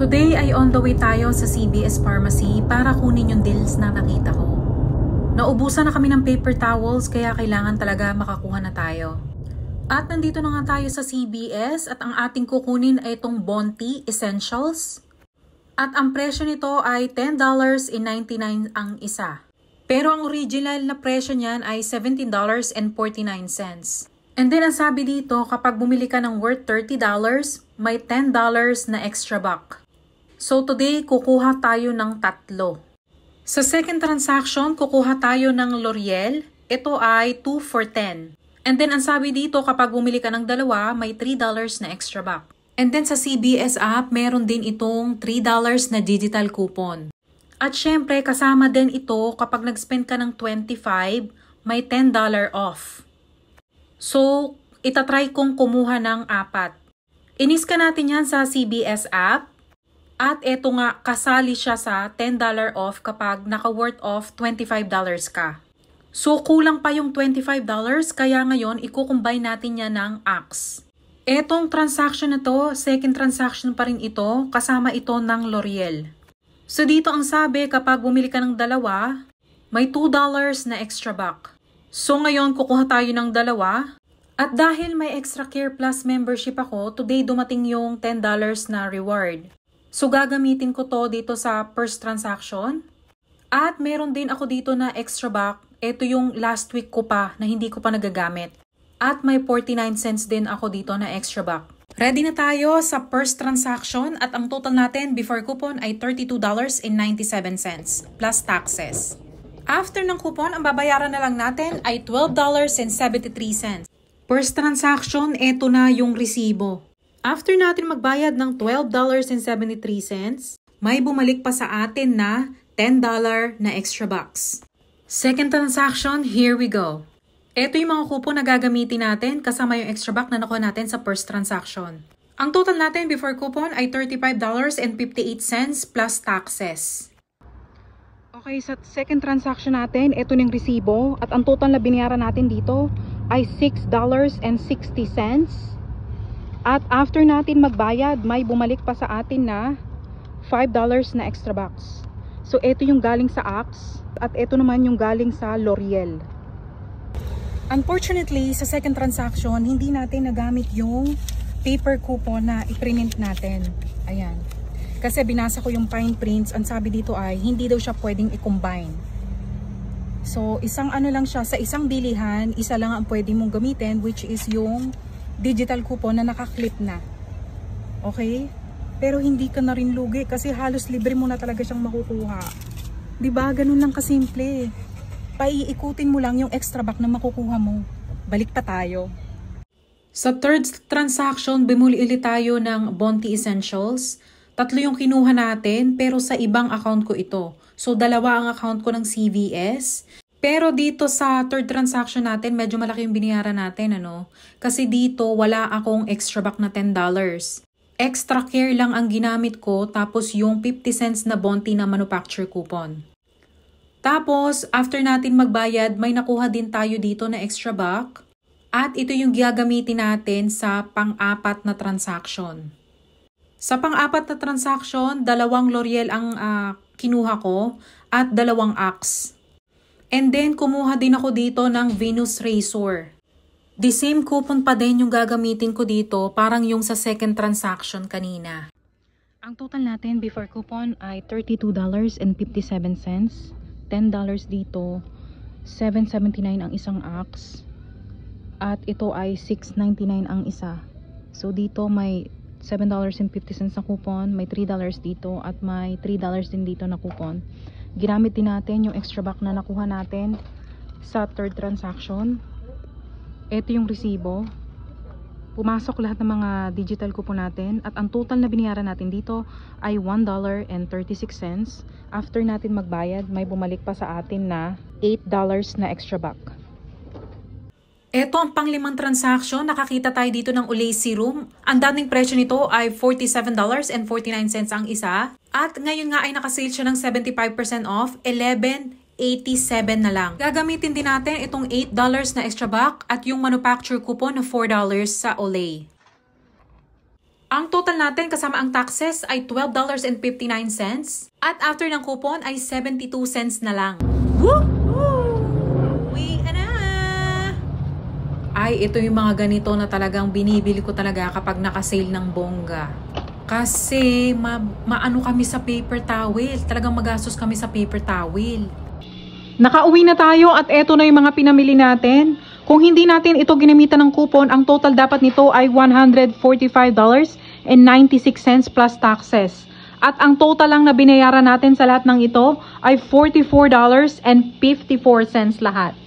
Today ay on the way tayo sa CBS Pharmacy para kunin yung deals na nakita ko. Naubusan na kami ng paper towels kaya kailangan talaga makakuha na tayo. At nandito na nga tayo sa CBS at ang ating kukunin ay itong Bonti Essentials. At ang presyo nito ay $10.99 ang isa. Pero ang original na presyo niyan ay $17.49. And then ang sabi dito, kapag bumili ka ng worth $30, may $10 na extra buck. So today, kukuha tayo ng tatlo. Sa second transaction, kukuha tayo ng L'Oreal. Ito ay 2 for 10. And then ang sabi dito, kapag bumili ka ng dalawa, may $3 na extra buck. And then sa CBS app, meron din itong $3 na digital coupon. At syempre, kasama din ito kapag nag-spend ka ng 25, may $10 off. So, itatry kong kumuha ng apat. Iniska natin yan sa CBS app. At eto nga, kasali siya sa $10 off kapag naka-worth off $25 ka. So, kulang pa yung $25, kaya ngayon, ikukumbine natin yan ng AX. Etong transaction na to, second transaction pa rin ito, kasama ito ng L'Oreal. So dito ang sabi kapag bumili ka ng dalawa, may $2 na extra buck. So ngayon kukuha tayo ng dalawa. At dahil may Extra Care Plus membership ako, today dumating yung $10 na reward. So gagamitin ko to dito sa first transaction. At meron din ako dito na extra buck. Ito yung last week ko pa na hindi ko pa nagagamit. At may 49 cents din ako dito na extra buck. Ready na tayo sa first transaction at ang total natin before coupon ay $32.97 plus taxes. After ng coupon, ang babayaran na lang natin ay $12.73. First transaction, eto na yung resibo. After natin magbayad ng $12.73, may bumalik pa sa atin na $10 na extra bucks. Second transaction, here we go. Ito yung mga kupon na gagamitin natin kasama yung extra buck na nakuha natin sa first transaction. Ang total natin before coupon ay $35.58 plus taxes. Okay, sa second transaction natin, ito yung resibo at ang total na binayaran natin dito ay $6.60. At after natin magbayad, may bumalik pa sa atin na $5 na extra bucks. So ito yung galing sa Axe at ito naman yung galing sa L'Oreal. Unfortunately, sa second transaction, hindi natin nagamit yung paper coupon na i-print natin. Ayan. Kasi binasa ko yung fine prints, ang sabi dito ay hindi daw siya pwedeng i-combine. So, isang ano lang siya, sa isang bilihan, isa lang ang pwede mong gamitin which is yung digital coupon na nakaklip na. Okay? Pero hindi ka na rin lugi kasi halos libre mo na talaga siyang makukuha. 'Di ba? Ganun lang kasimple paiikutin mo lang yung extra back na makukuha mo. Balik pa tayo. Sa third transaction, bumuli ulit tayo ng Bonti Essentials. Tatlo yung kinuha natin, pero sa ibang account ko ito. So, dalawa ang account ko ng CVS. Pero dito sa third transaction natin, medyo malaki yung binayaran natin, ano? Kasi dito, wala akong extra back na $10. Extra care lang ang ginamit ko, tapos yung 50 cents na Bonti na manufacturer coupon. Tapos, after natin magbayad, may nakuha din tayo dito na extra buck. At ito yung gagamitin natin sa pang-apat na transaction. Sa pang-apat na transaction, dalawang L'Oreal ang uh, kinuha ko at dalawang Axe. And then, kumuha din ako dito ng Venus Razor. The same coupon pa din yung gagamitin ko dito, parang yung sa second transaction kanina. Ang total natin before coupon ay $32.57. $10 dito 7.79 ang isang axe at ito ay 6.99 ang isa so dito may $7.50 na coupon may $3 dito at may $3 din dito na coupon ginamit din natin yung extra back na nakuha natin sa third transaction. Ito yung resibo. Pumasok lahat ng mga digital coupon natin. At ang total na binayaran natin dito ay $1.36 after natin magbayad, may bumalik pa sa atin na $8 na extra buck. Ito ang panglimang transaction. Nakakita tayo dito ng Olay Serum. Ang dating presyo nito ay $47.49 ang isa. At ngayon nga ay nakasale siya ng 75% off, 11 87 na lang. Gagamitin din natin itong $8 na extra buck at yung manufacturer coupon na $4 sa Olay. Ang total natin kasama ang taxes ay $12.59 at after ng coupon ay 72 cents na lang. Woo! Ay, ito yung mga ganito na talagang binibili ko talaga kapag nakasale ng bongga. Kasi ma maano kami sa paper towel. Talagang magastos kami sa paper towel. Nakauwi na tayo at eto na yung mga pinamili natin. Kung hindi natin ito ginamitan ng coupon, ang total dapat nito ay $145.96 plus taxes. At ang total lang na binayaran natin sa lahat ng ito ay $44.54 lahat.